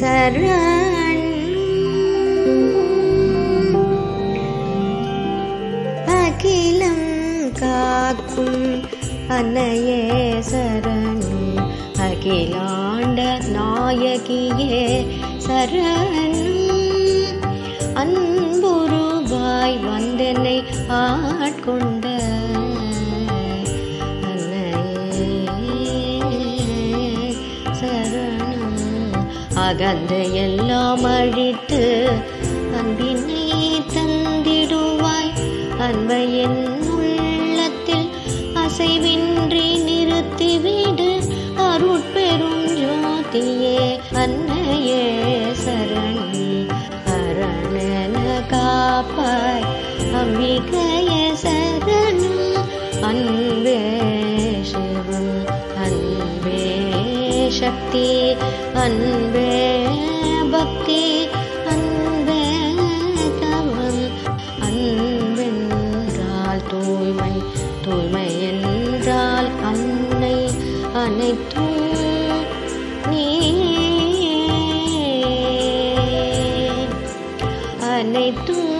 சரண். அகிலம் காக்கும் அன்னையே சரண். அகிலாண்ட நாயகியே சரண். அன்புருவாய் வந்தனை ஆட்கொண்ட அகந்த எல்லாம் அழித்து அன்பினை தந்திடுவாய். அன்பை என் உள்ளத்தில் அசைவின்றி நிறுத்திவிடு. அருட்பெரும் ஜோதியே அன்னையே சரணி. அரணன காப்பாய். அம்பிகைய சரணம் அன்பே பக்தி அன்பே பக்தி அன்பே தவம். அன்பென்றால் தூய்மை தூய்மை என்றால் அன்னை அனைத்தும் நீ. அனைத்தும்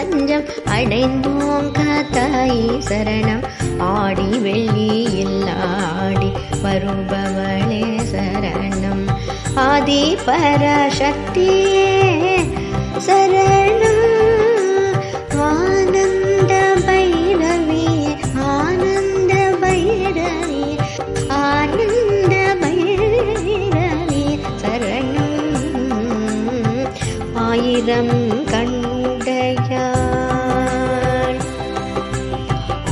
தஞ்சம் அடைந்தோம் காத்தாயி சரணம். ஆடி வெள்ளி இல்லாடி வருபவளே சரணம். ஆதி பராசக்தியே சரணம். ஆனந்த பைரவியே ஆனந்த ஆனந்த சரணம். ஆயிரம்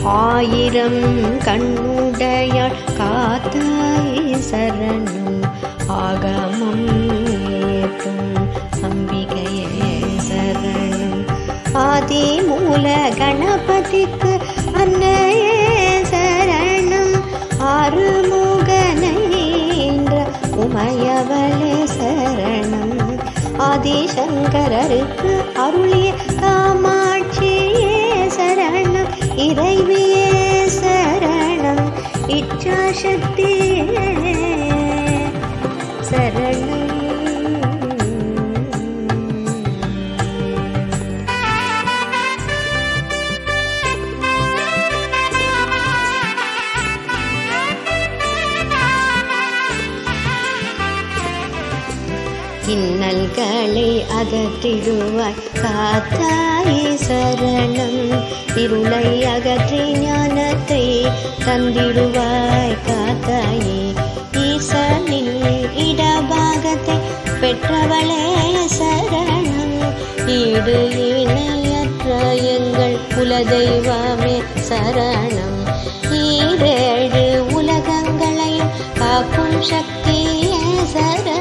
ஆயிரம் கண்ணுடையாள் காத்தாய் சரணம். ஆகமம் ஏற்றும் அம்பிகையே சரணம். ஆதி மூல கணபதிக்கு அன்னையே சரணம். ஆறுமுகனைன்ற உமையவளே சரணம். ஆதிசங்கரருக்கு அருளிய இறைவியே சரணம். இச்சாசக்தியே இன்னல்களை அகற்றிடுவாய். காத்தாய் சரணம். இருளை அகற்றி ஞானத்தை தந்திடுவாய். காத்தாயே ஈசனின் இடபாகத்தை பெற்றவளே சரணம். ஈடு இணையற்ற எங்கள் குலதெய்வமே சரணம். ஈரேழு உலகங்களையும் காக்கும் சக்தியே சரணம்.